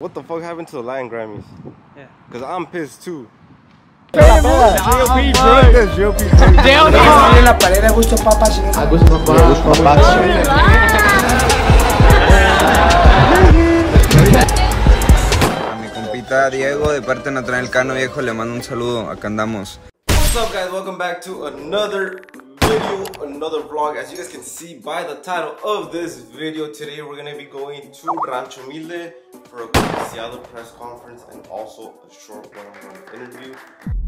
What the fuck happened to the Latin Grammys? Yeah. Cause I'm pissed too. A mi compita Diego de parte de Natanael Cano viejo le mando un saludo, acá andamos. What's up guys, welcome back to another another vlog. As you guys can see by the title of this video, today we're gonna be going to Rancho Humilde for a Seattle press conference and also a short one-on-one interview.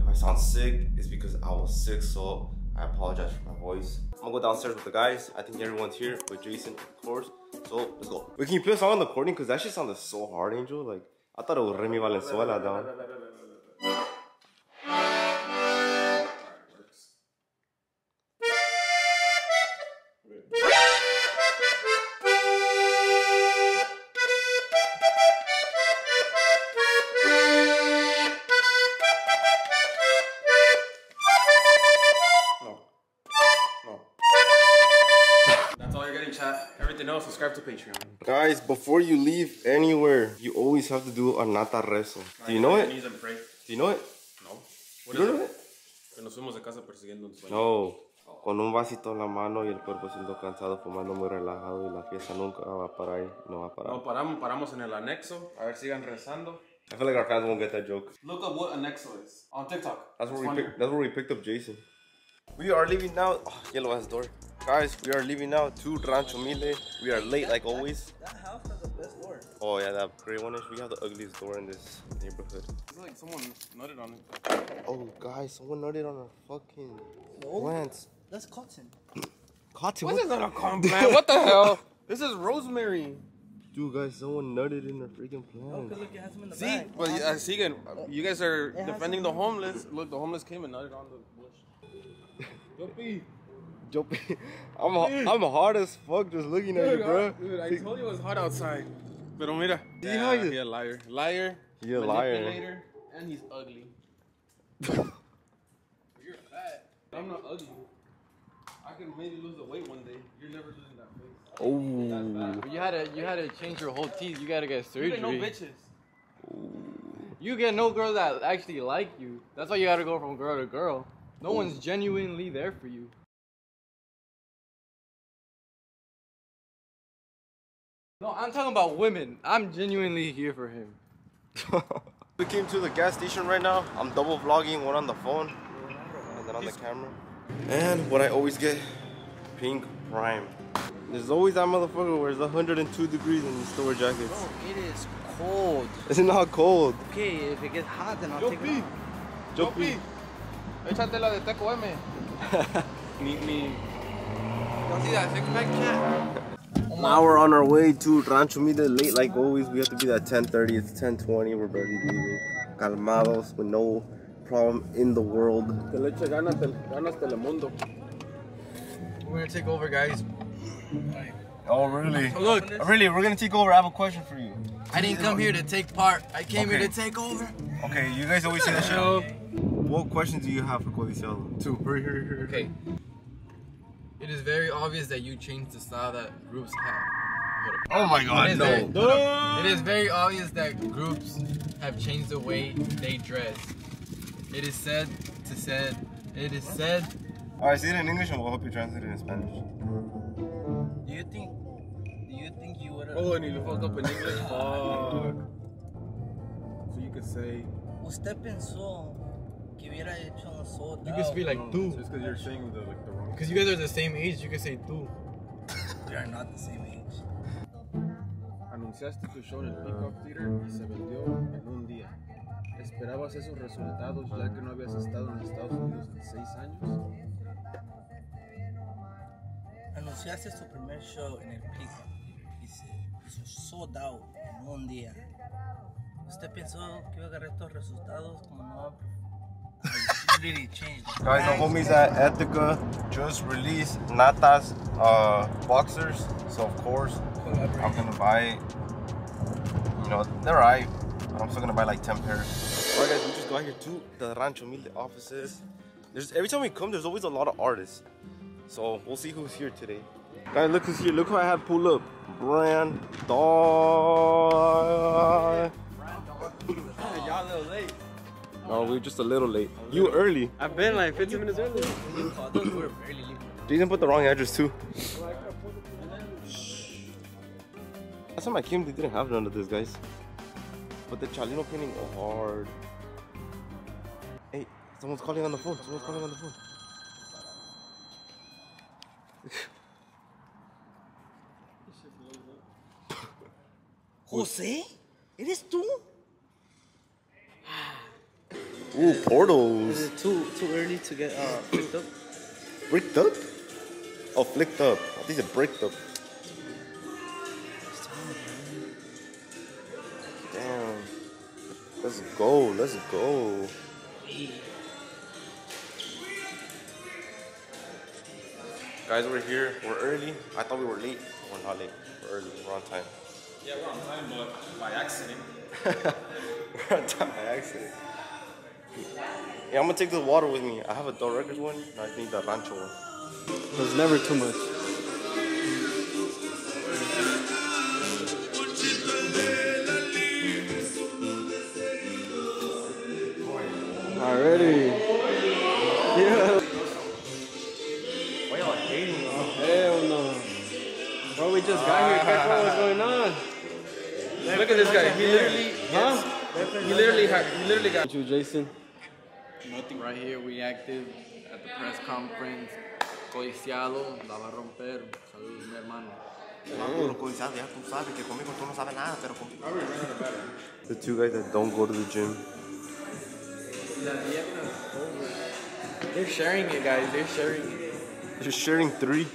If I sound sick, it's because I was sick, so I apologize for my voice. I'm gonna go downstairs with the guys. I think everyone's here with Jason, of course. So let's go. Wait, can you play a song on the recording? Cause that shit sounded so hard, Angel. Like I thought it was Remmy Valenzuela down. All you're getting, chat. Everything else, subscribe to Patreon. Guys, before you leave anywhere, you always have to do a nata rezo. Do you know it? Do you know it? No. What You know it? Que nos fuimos de casa persiguiendo un sueño. No. Con un vasito en la mano y el cuerpo siendo cansado, fumando muy relajado y la fiesta nunca va a parar, no va a parar. No, paramos, paramos en el anexo. A ver, sigan rezando. I feel like our fans won't get that joke. Look up what anexo is on TikTok. That's where we picked. That's where we picked up Jason. We are leaving now. Oh, yellow ass door. Guys, we are leaving now to Rancho Humilde. We are late like always. That house has the best door. Oh yeah, that gray one is. We have the ugliest door in this neighborhood. It's like someone nutted on it. Oh guys, someone nutted on our fucking plants. That's cotton. Cotton. What is that a compliment? what the hell? This is rosemary. Dude, guys, someone nutted in our freaking plants. Look, it has them in the See, back. well, uh, Sigan, you guys are defending the homeless. Look, the homeless came and nutted on the bush. Yuppie. Yo, I'm I'm hard as fuck just looking at you, bro. Dude, I told you it was hot outside. Pero mira. See how you- he a liar. Liar. He a liar. manipulator, And he's ugly. You're fat. I'm not ugly. I can maybe lose the weight one day. You're never losing that face. Oh, You had to you had to change your whole teeth. You gotta get surgery. You get no bitches. You get no girl that actually like you. That's why you gotta go from girl to girl. No one's genuinely there for you. No, I'm talking about women. I'm genuinely here for him. we came to the gas station right now. I'm double vlogging, one on the phone, and then on the camera. And what I always get, pink prime. There's always that motherfucker where it's 102 degrees and you still wear jackets. It is cold. It's not cold. Okay, if it gets hot, then I'll take it off. Jopi. Échate la de Teco M. ni, ni. Don't see that six pack chat? Now we're on our way to Rancho Humilde late like always. We have to be there at 10.30. It's 10.20. We're barely leaving. Calmados with no problem in the world. Te le eche ganas, tel- ganas Telemundo. We're gonna take over, guys. Oh, really? Look, Really, we're gonna take over. I have a question for you. I didn't come here to take part. I came here to take over. Okay, you guys always say that shit. What questions do you have for Codiciado? Two. Hurry, hurry, hurry. Okay. It is very obvious that you changed the style that groups have. Oh my god, is, no. very, it is very obvious that groups have changed the way they dress. It is said to said. It is said. Alright, say it in English and we'll help you translate it in Spanish. Do you think? Do you think you would have? Oh, and you fucked up in English. Fuck. So you could say. Usted pensó que hubiera hecho un sold You can speak like no, tú. Just because you're saying the like the wrong. Because you guys are the same age, you can say tú. We are not the same age. Anunciaste tu show en el Peacock Theater y se vendió en un día. ¿Esperabas esos resultados ya que no habías estado en Estados Unidos en seis años? Anunciaste su primer show en el Peacock y se hizo sold out en un día. ¿Usted pensó que iba a agarrar estos resultados como no? Like, really changed. Guys, the homies at Ethika just released Natas uh, boxers. So, of course, I'm gonna buy, you know, they're right. I'm still gonna buy like 10 pairs. Alright, guys, we just got here to the Rancho Humilde offices. There's Every time we come, there's always a lot of artists. So, we'll see who's here today. Guys, look who's here. Look who I had pull up. Brand dog. We were just a little late. You were early. I've been like 15 minutes early. You called us, we were barely leaving. Jason put the wrong address too. Last time I came, they didn't have none of this, guys. But the Chalino painting are hard. Hey, someone's calling on the phone. Someone's calling on the phone. Jose? ¿Eres tú? Ooh, portals. Is it too too early to get uh, picked up? Bricked up? Oh, flicked up. I think it's bricked up. Damn. Let's go. Let's go. Guys, we're here. We're early. I thought we were late. We're not late. We're early. We're on time. Yeah, we're on time, but by accident. we're on time by accident. Yeah, I'm gonna take this water with me. I have a DEL Records one, and I need the Rancho one. There's never too much. Already. Yeah. Why y'all hating me? Hell no. Bro, we just got here. Keiko, what's going on? Look at this guy. He literally, huh? He literally, had, he literally got you, Jason. Nothing right here. We active at the press conference. Codiciado, la va a romper. Saludos, mi hermano. The two guys that don't go to the gym. La dieta is over. They're sharing it, guys. They're sharing it. Just sharing three.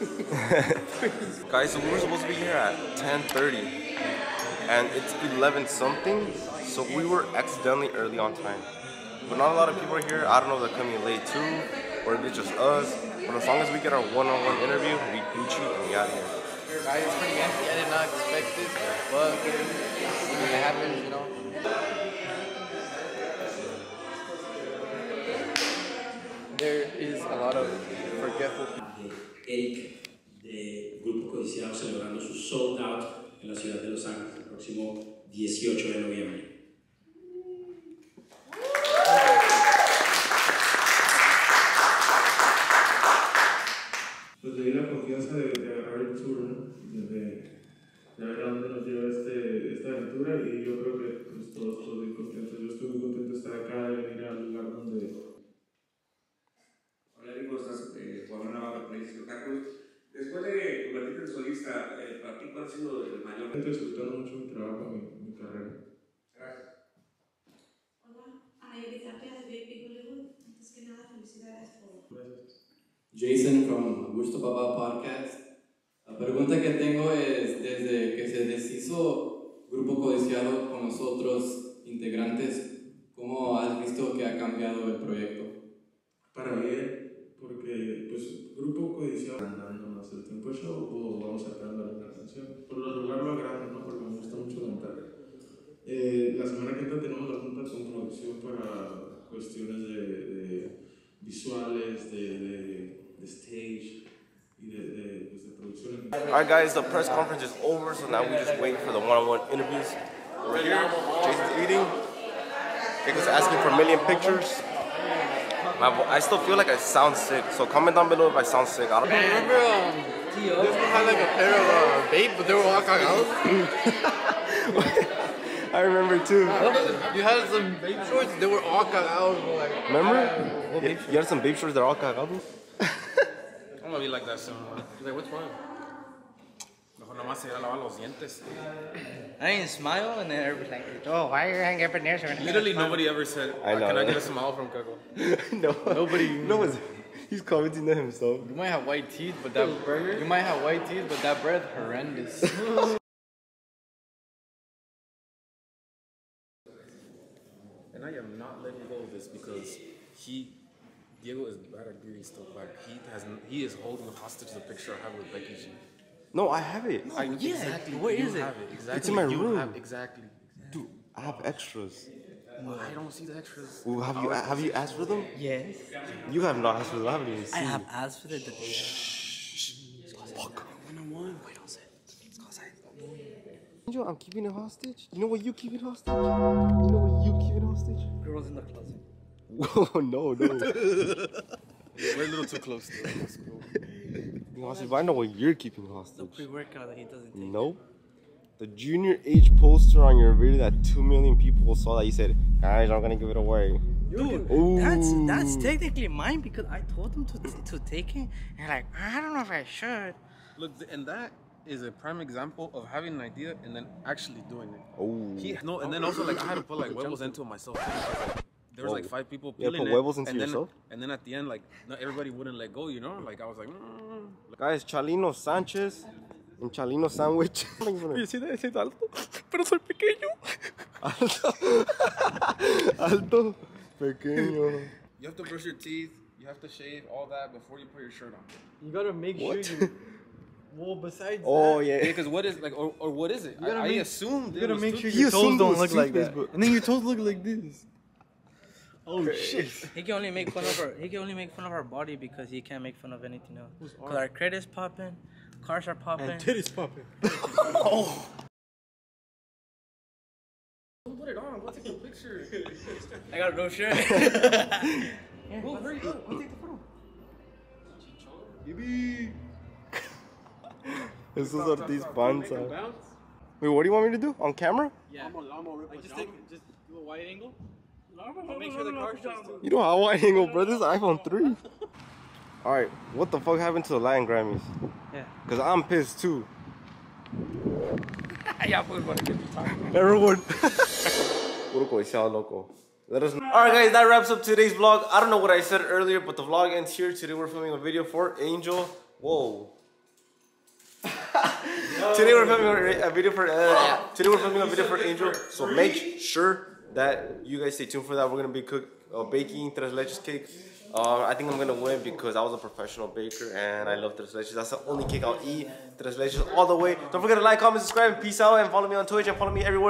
Guys, so we were supposed to be here at 10:30, and it's 11 something. So we were accidentally early on time. But not a lot of people are here. I don't know if they're coming late too, or if it's just us. But as long as we get our one-on-one interview, we Gucci and we out of here. Guys, it's pretty empty. I did not expect this, but when it happens, you know. There is a lot of forgetful people. Erick de Grupo Codiciado celebrando su sold out en la ciudad de Los Ángeles el próximo 18 de noviembre. La confianza de, de agarrar el tour, ¿no? De, de, de ver a dónde nos lleva este, esta aventura y yo creo que pues, todos, todos muy contentos. Yo estoy muy contento de estar acá, de venir al lugar donde... Hola Eric, ¿cómo estás? Eh, Juan Navarro, Francisco Carlos. Después de convertirte en solista, eh, ¿para ti cuál ha sido el mayor Estoy disfrutando mucho mi trabajo, mi, mi carrera. Hola, Ana Tapia de Baby Hollywood. Antes que nada, felicidades por Gracias. Jason from Gusto Papá Podcast. La pregunta que tengo es, desde que se deshizo Grupo Codiciado con los otros integrantes, ¿cómo has visto que ha cambiado el proyecto? Para bien, porque pues Grupo Codiciado andando más el tiempo show o vamos sacando alguna canción. Por lo regular lo agrando, ¿no? Porque me gusta mucho cantar. Eh, la semana que entra tenemos la junta con producción para cuestiones de, Alright, guys, the press conference is over, so now we just wait for the one-on-one interviews. We're here. Jason's eating. Jacob's asking for a million pictures. My I still feel like I sound sick, so comment down below if I sound sick. I don't Hey, remember um, this one had like a pair of uh, vape, but they were all cagados? I remember too. You had some vape shorts, they were all cagados. bro, Like, Remember? You, you had some babe shorts that are all cagados? I'm gonna be like that soon. man. He's like, what's wrong? Mejor nomás se irá a lavar los dientes. I didn't smile, and then everybody's like, oh, why are you hanging up in there? Literally nobody ever said, I know. can I get a smile from Coco? no. Nobody- No one's. He's commenting to himself. You might have white teeth, but that you might have white teeth, but that breath horrendous. And I am not letting go of this because he, Diego is bad at greedy still. Like he has, he is holding hostage the picture I have with Becky G. No, I have it. No, I, yeah, exactly. Where you is it? it? Exactly. It's in my room. Have, exactly. Dude, I have extras. I don't see the extras. Well, have you have you asked for them? Yes. You have not asked for them. I haven't even seen. I have asked for the. Shh. Fuck. One one. Wait, don't say. Angel, I'm keeping it hostage. You know what you keep it hostage? You know what you keep it hostage? Girls in the closet. Oh no, no. We're a little too close. To Keeping hostage, but I know what you're keeping The hostage. pre-workout that he doesn't take. Nope. The Junior H poster on your video that two million people saw that you said, guys, I'm gonna give it away. Dude, Ooh. that's that's technically mine because I told them to to take it, and like I don't know if I should. Look, and that is a prime example of having an idea and then actually doing it. Oh. He no, and then also like I had to put like huevos into myself. like, there was like five people You had to put it, into and then, yourself? And then at the end, like not everybody wouldn't let go. You know, like I was like, mm, Guys, Chalino Sanchez and Chalino Sandwich. Oye, sí debe ser alto, pero soy pequeño. Alto. alto. Pequeño. you have to brush your teeth, you have to shave all that before you put your shirt on. You gotta make What? sure you. Well, besides Oh, that, yeah. Because what is like, or, or what is it? You gotta I, I assumed you it gotta was make sure your toes don't look like toothpaste, that, but- and then your toes look like this. Oh shit! He can only make fun of our he can only make fun of our body because he can't make fun of anything else. Because our credit's popping, cars are popping. And titties popping. oh. Put it on. Go take a picture. I got a no shirt. Go, hurry up. Go take the photo. This is Ortiz Panza. Uh. Wait, what do you want me to do? On camera? Yeah. Like just take just do a wide angle. Make sure the car shows too. You know how wide angle, bro. This is iPhone 3. Alright, what the fuck happened to the Latin Grammys? Yeah. Because I'm pissed too. yeah, pues what a good time. Everyone. Puro codiciado loco. Let us know. Alright guys, that wraps up today's vlog. I don't know what I said earlier, but the vlog ends here. Today we're filming a video for Angel. Whoa. today we're filming a video for uh, today we're filming a video for Angel. So make sure that you guys stay tuned for that. We're gonna be cook uh, baking tres leches cake. Uh, I think I'm gonna win because I was a professional baker and I love tres leches. That's the only cake I'll eat. Tres leches all the way. Don't forget to like, comment, subscribe, and peace out. And follow me on Twitch and follow me everywhere.